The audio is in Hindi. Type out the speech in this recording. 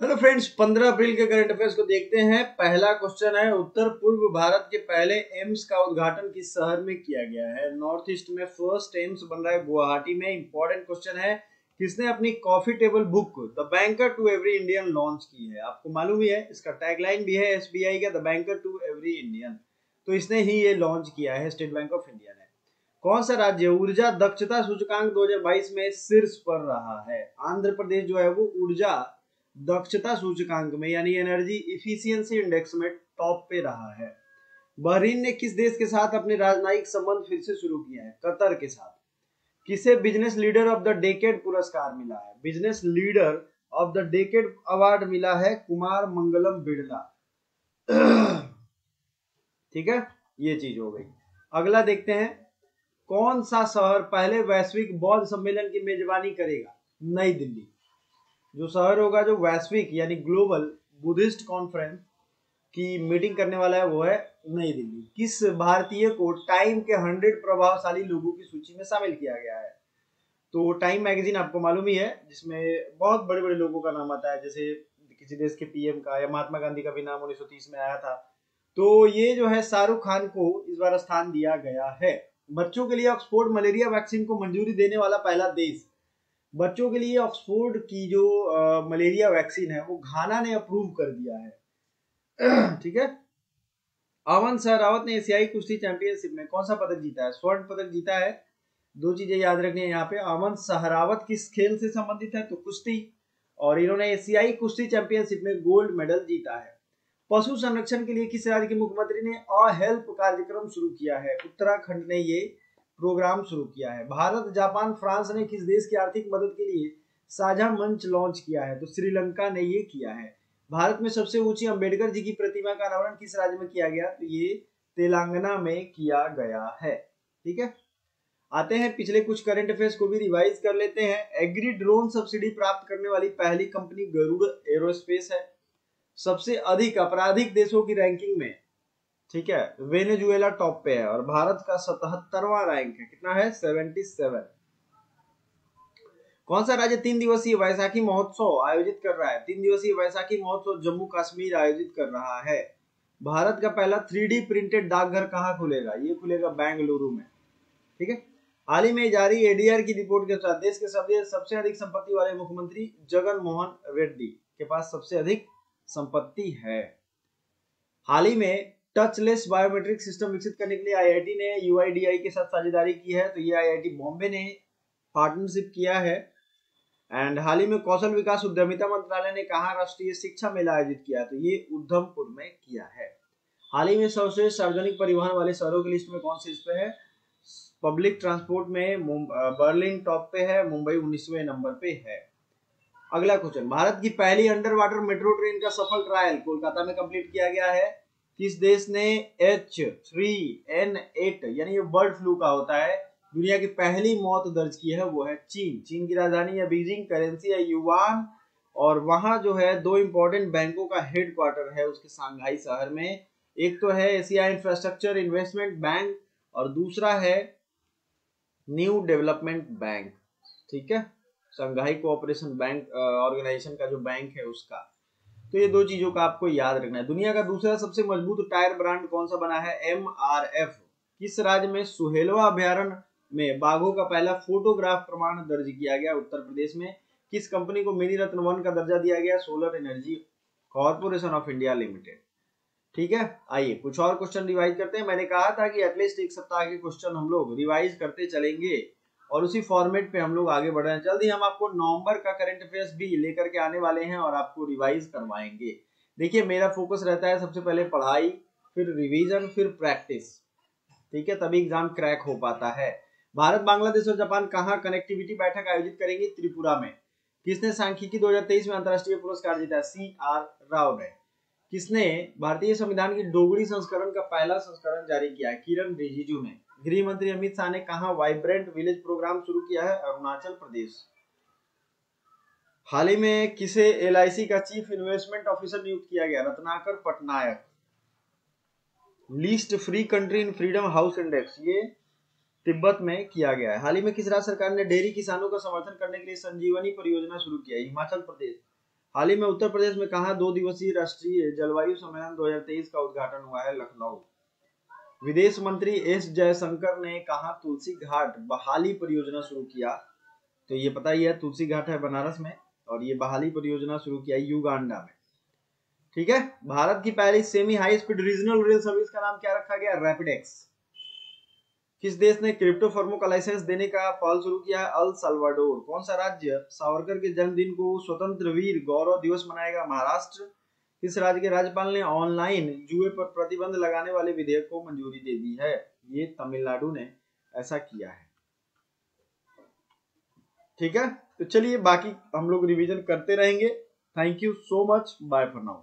हेलो फ्रेंड्स 15 अप्रैल के करंट अफेयर्स को देखते हैं। पहला क्वेश्चन है, उत्तर पूर्व भारत के पहले एम्स का उद्घाटन किस शहर में किया गया है? नॉर्थ ईस्ट में फ़र्स्ट एम्स बन रहा है गुवाहाटी में। इंपॉर्टेंट क्वेश्चन है, किसने अपनी coffee table book, the banker to every Indian, launch की है? आपको मालूम ही है, इसका टैगलाइन भी है एसबीआई का, the banker to every Indian. तो इसने ही ये लॉन्च किया है, स्टेट बैंक ऑफ़ इंडिया ने। कौन सा राज्य ऊर्जा दक्षता सूचकांक 2022 में शीर्ष पर रहा है? आंध्र प्रदेश जो है वो ऊर्जा दक्षता सूचकांक में, यानी एनर्जी इफिशियंसी इंडेक्स में टॉप पे रहा है। बहरीन ने किस देश के साथ अपने राजनयिक संबंध फिर से शुरू किया है? कतर के साथ। किसे business leader of the decade पुरस्कार मिला है? Business leader of the decade award मिला है कुमार मंगलम बिड़ला। ठीक है? ये चीज़ हो गई। अगला देखते हैं। कौन सा शहर पहले वैश्विक बौद्ध सम्मेलन की मेजबानी करेगा? नई दिल्ली। जो शहर होगा जो वैश्विक, यानी ग्लोबल बुद्धिस्ट कॉन्फ्रेंस की मीटिंग करने वाला है, वो है नई दिल्ली। किस भारतीय को टाइम के हंड्रेड प्रभावशाली लोगों की सूची में शामिल किया गया है? तो टाइम मैगजीन आपको मालूम ही है, जिसमें बहुत बड़े बड़े लोगों का नाम आता है, जैसे किसी देश के पीएम का या महात्मा गांधी का भी नाम उन्नीस सौ तीस में आया था। तो ये जो है शाहरुख खान को इस बार स्थान दिया गया है। बच्चों के लिए ऑक्सफोर्ड मलेरिया वैक्सीन को मंजूरी देने वाला पहला देश बच्चों के लिए ऑक्सफोर्ड की जो मलेरिया वैक्सीन है, वो घाना ने अप्रूव कर दिया है। ठीक है? अमन सहरावत ने एशियाई कुश्ती चैंपियनशिप में कौन सा पदक जीता है? स्वर्ण पदक जीता है। दो चीज़ें याद रखनी है यहाँ पे। अमन सहरावत किस खेल से संबंधित है? तो कुश्ती। और इन्होंने एशियाई कुश्ती चैंपियनशिप में गोल्ड मेडल जीता है। पशु संरक्षण के लिए किस राज्य के मुख्यमंत्री ने अहेल्प कार्यक्रम शुरू किया है? उत्तराखंड ने ये प्रोग्राम शुरू किया है। भारत, जापान, फ्रांस ने किस देश की आर्थिक मदद के लिए साझा मंच लॉन्च किया है तो श्रीलंका ने ये किया है। भारत में सबसे ऊँची अंबेडकर जी की प्रतिमा का अनावरण किस राज्य में किया गया? तो ये तेलंगाना में किया गया है। ठीक है? आते हैं पिछले कुछ करंट अफेयर्स को भी रिवाइज कर लेते हैं। एग्री ड्रोन सब्सिडी प्राप्त करने वाली पहली कंपनी गरुड़ एरोस्पेस है। सबसे अधिक, आपराधिक देशों की रैंकिंग में ठीक है? वेनेजुएला टॉप पे है और भारत का सतहत्तरवा रैंक है। कितना है? Seventy seven. कौन सा राज्य तीन दिवसीय वैसाखी महोत्सव आयोजित कर रहा है? तीन दिवसीय वैसाखी महोत्सव जम्मू कश्मीर आयोजित कर रहा है। भारत का पहला थ्री प्रिंटेड डाकघर कहाँ खुलेगा? ये खुलेगा बेंगलुरु में। ठीक है? हाल ही में जारी एडीआर की रिपोर्ट के अनुसार देश के सबसे सबसे अधिक संपत्ति वाले मुख्यमंत्री जगन मोहन रेड्डी के पास सबसे अधिक संपत्ति है। हाल ही में टचलेस बायोमेट्रिक सिस्टम विकसित करने के लिए आईआईटी ने यूआईडीआई के साथ साझेदारी की है तो ये आईआईटी बॉम्बे ने पार्टनरशिप किया है। एंड हाल ही में कौशल विकास उद्यमिता मंत्रालय ने कहा, राष्ट्रीय शिक्षा मेला आयोजित किया तो ये उधमपुर में किया है। हाल ही में सर्वश्रेष्ठ सार्वजनिक परिवहन वाले शहरों की लिस्ट में कौन से इस पे है? पब्लिक ट्रांसपोर्ट में बर्लिन टॉप पे है, मुंबई उन्नीसवें नंबर पे है। अगला क्वेश्चन भारत की पहली अंडर वाटर मेट्रो ट्रेन का सफल ट्रायल कोलकाता में कंप्लीट किया गया है। किस देश ने एच थ्री एन एट यानी बर्ड फ्लू का होता है, दुनिया की पहली मौत दर्ज की है, वो है चीन। चीन की राजधानी है बीजिंग, करेंसी है युवान और वहाँ जो है दो इंपॉर्टेंट बैंकों का हेड क्वार्टर है उसके सांघाई शहर में। एक तो है एशिया इंफ्रास्ट्रक्चर इन्वेस्टमेंट बैंक और दूसरा है न्यू डेवलपमेंट बैंक ठीक है? संघाई कोऑपरेशन बैंक ऑर्गेनाइजेशन का जो बैंक है उसका। तो ये दो चीज़ों का आपको याद रखना है। दुनिया का दूसरा सबसे मज़बूत टायर ब्रांड कौन सा बना है? एम आर एफ़ किस राज्य में सुहेलवा अभ्यारण में बाघों का पहला फोटोग्राफ प्रमाण दर्ज किया गया? उत्तर प्रदेश में। किस कंपनी को मिनी रत्न वन का दर्जा दिया गया? Solar energy corporation of India limited. ठीक है, आइए कुछ और क्वेश्चन रिवाइज करते हैं। मैंने कहा था कि एटलीस्ट एक सप्ताह के क्वेश्चन हम लोग रिवाइज करते चलेंगे। और उसी फॉर्मेट पे हम लोग आगे बढ़ रहे हैं। जल्दी हम आपको नवंबर का करंट अफेयर्स भी लेकर के आने वाले हैं और आपको रिवाइज करवाएँगे। देखिए, मेरा फोकस रहता है सबसे पहले पढ़ाई, फिर रिवीजन फिर प्रैक्टिस ठीक है, तभी एग्ज़ाम क्रैक हो पाता है। भारत, बांग्लादेश और जापान कहाँ कनेक्टिविटी बैठक आयोजित करेंगे? त्रिपुरा में। किसने सांख्यिकी 2023 में अंतरराष्ट्रीय पुरस्कार जीता? सी आर राव ने। किसने भारतीय संविधान की डोगरी संस्करण का पहला संस्करण जारी किया? किरण रिजिजू ने। गृह मंत्री अमित शाह ने कहा, वाइब्रेंट विलेज प्रोग्राम शुरू किया है अरुणाचल प्रदेश। हाल ही में किसे एलआईसी का चीफ इन्वेस्टमेंट ऑफिसर नियुक्त किया गया? Ratnakar Patnaik. Least free country in freedom house index, ये तिब्बत में किया गया है। हाल ही में किस राज्य सरकार ने डेयरी किसानों का समर्थन करने के लिए संजीवनी परियोजना शुरू किया हिमाचल प्रदेश। हाल ही में उत्तर प्रदेश में कहा, दो दिवसीय राष्ट्रीय जलवायु सम्मेलन 2023 का उद्घाटन हुआ है लखनऊ। विदेश मंत्री एस जयशंकर ने कहा, तुलसी घाट, बहाली परियोजना शुरू किया। तो ये पता ही है, तुलसी घाट है बनारस में और ये बहाली परियोजना शुरू किया युगांडा में। ठीक है? भारत की पहली semi high speed regional rail service का नाम क्या रखा गया? रैपिडेक्स किस देश ने क्रिप्टो फर्मो का लाइसेंस देने का पहल शुरू किया है? El Salvador. कौन सा राज्य सावरकर के जन्मदिन को स्वतंत्र वीर गौरव दिवस मनाएगा? महाराष्ट्र। किस राज्य के राज्यपाल ने ऑनलाइन जुए पर प्रतिबंध लगाने वाले विधेयक को मंजूरी दे दी है। ये तमिलनाडु ने ऐसा किया है। ठीक है? तो चलिए बाकी हम लोग रिवीजन करते रहेंगे। Thank you so much bye for now